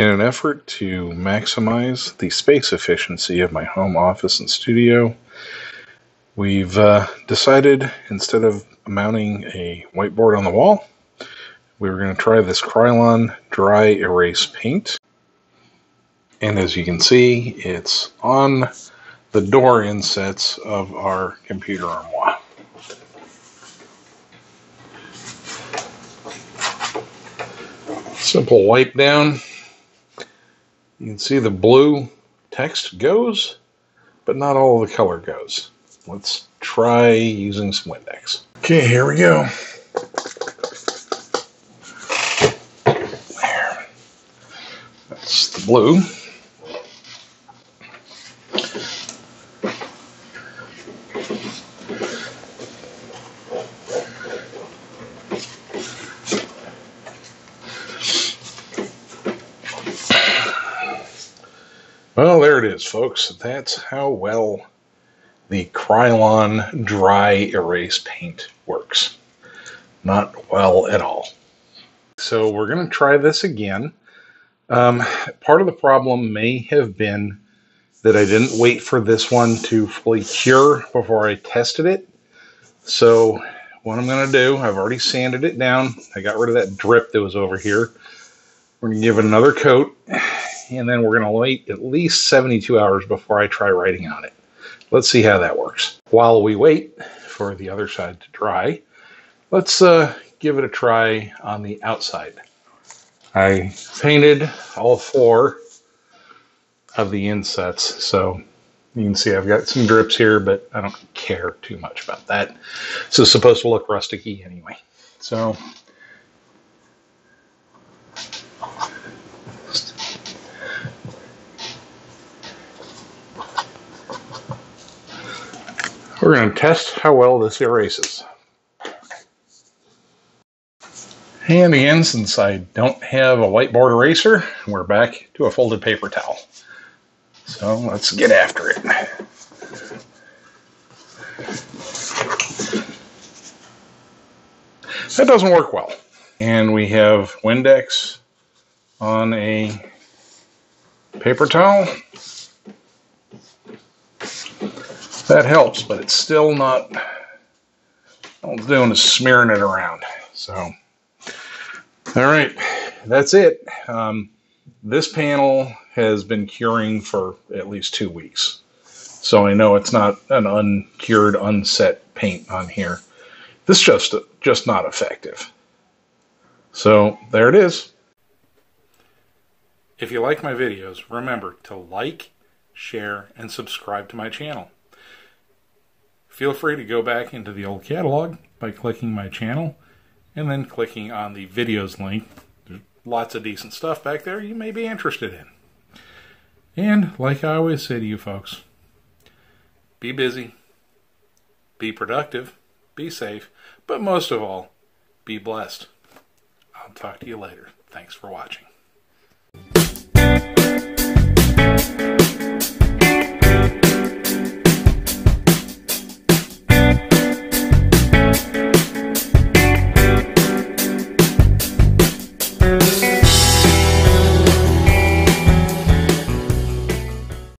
effort to maximize the space efficiency of my home office and studio, we've uh, decided instead of mounting a whiteboard on the wall, we were going to try this Krylon dry erase paint. And as you can see, it's on the door insets of our computer armoire. Simple wipe down. You can see the blue text goes, but not all of the color goes. Let's try using some Windex. Okay, here we go. There. That's the blue. Well, there it is, folks. That's how well the Krylon dry erase paint works. Not well at all. So we're going to try this again. Um, part of the problem may have been that I didn't wait for this one to fully cure before I tested it. So what I'm going to do, I've already sanded it down. I got rid of that drip that was over here. We're going to give it another coat and then we're going to wait at least 72 hours before I try writing on it. Let's see how that works. While we wait for the other side to dry, let's uh, give it a try on the outside. I painted all four of the insets, so you can see I've got some drips here, but I don't care too much about that. So it's supposed to look rusticy anyway. So We're going to test how well this erases. And again, since I don't have a whiteboard eraser, we're back to a folded paper towel. So let's get after it. That doesn't work well. And we have Windex on a paper towel. That helps, but it's still not, all it's doing is smearing it around. So, all right, that's it. Um, this panel has been curing for at least two weeks. So I know it's not an uncured, unset paint on here. This just just not effective. So there it is. If you like my videos, remember to like, share, and subscribe to my channel. Feel free to go back into the old catalog by clicking my channel and then clicking on the videos link. There's lots of decent stuff back there you may be interested in. And like I always say to you folks, be busy, be productive, be safe, but most of all, be blessed. I'll talk to you later. Thanks for watching.